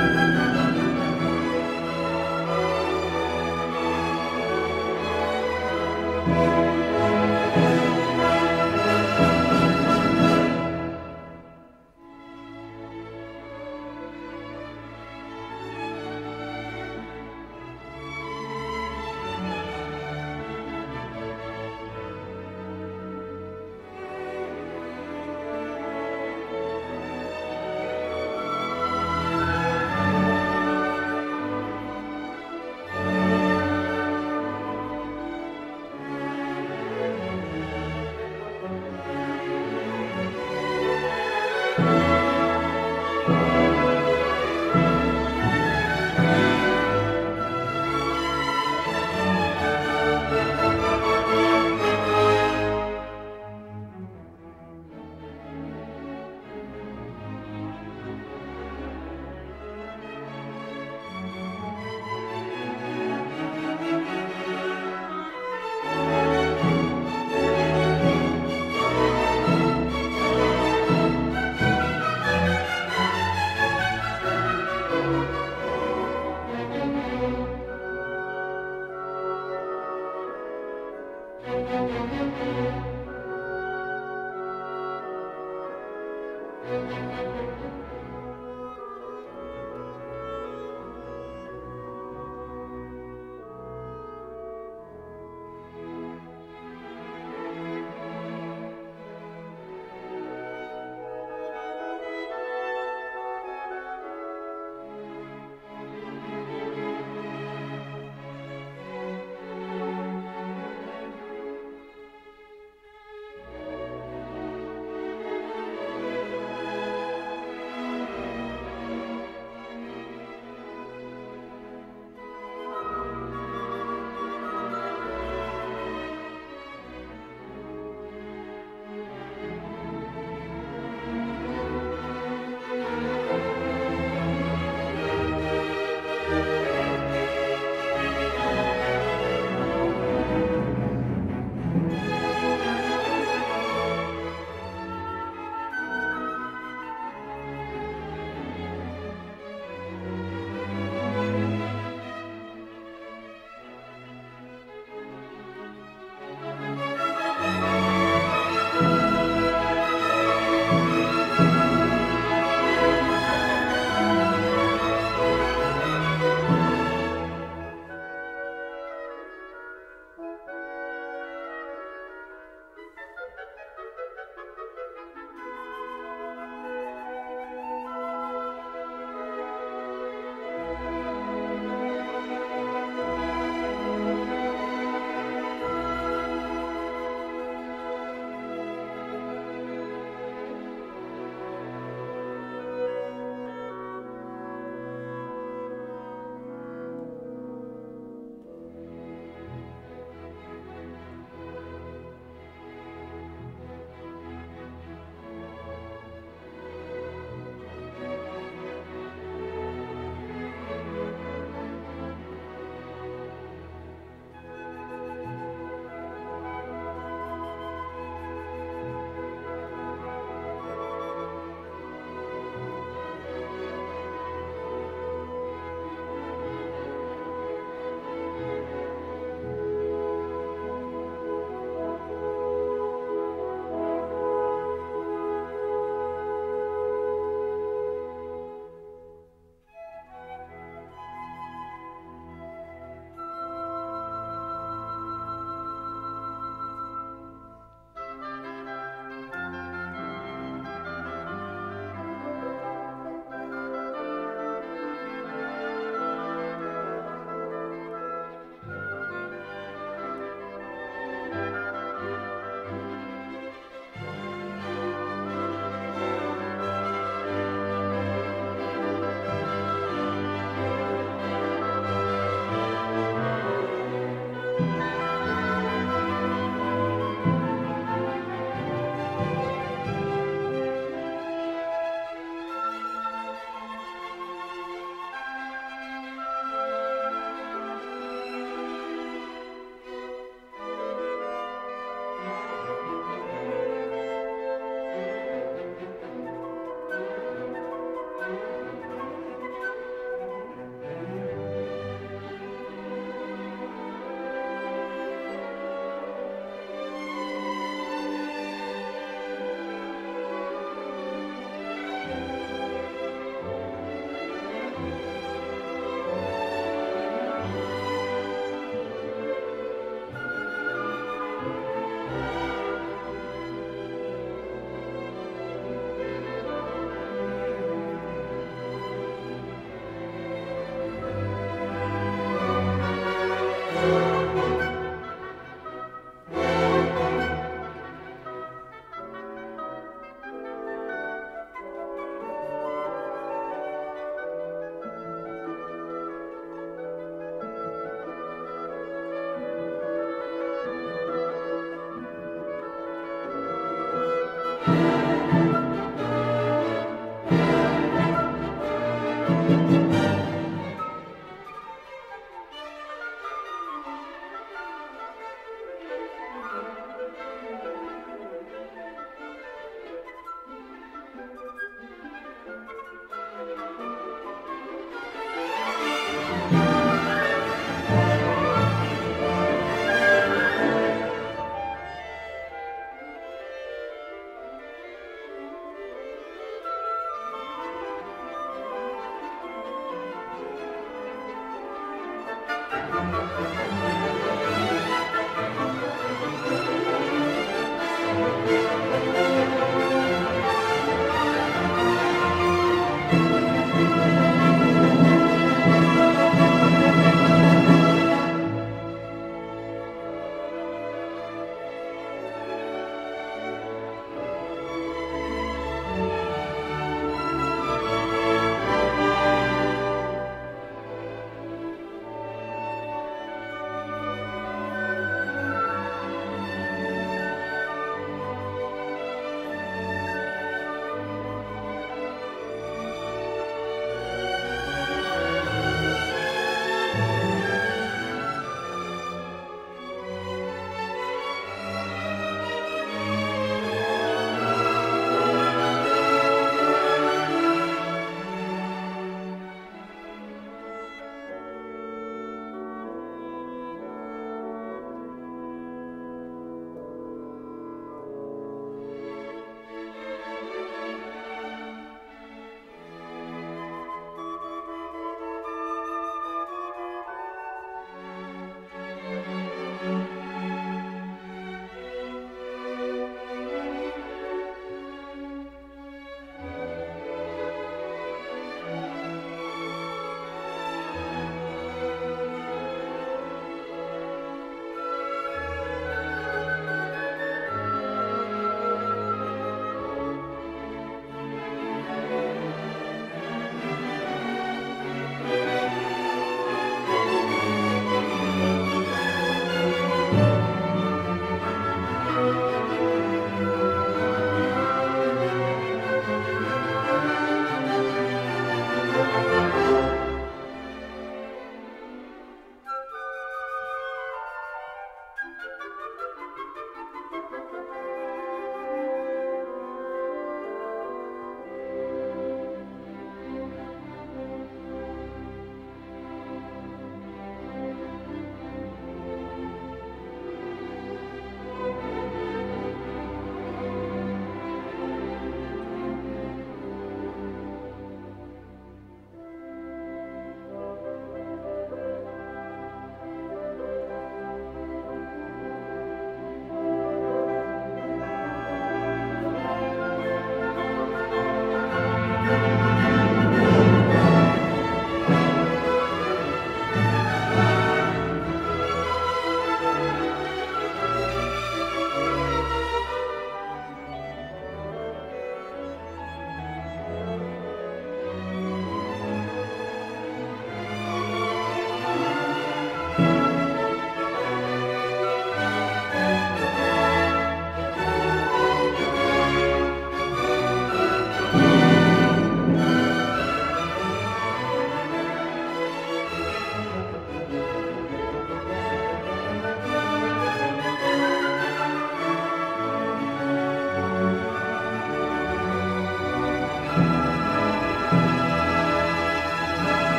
Música